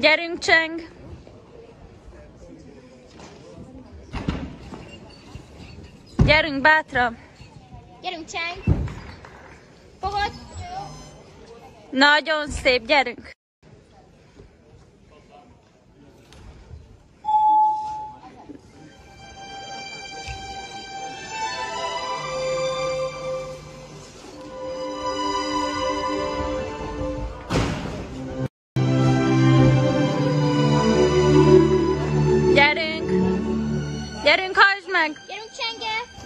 Gyerünk, Cseng! Gyerünk bátra! Gyerünk, Cseng! Fogod! Nagyon szép, gyerünk! Yarın. Yarın Kozmak. Yarın Çenge.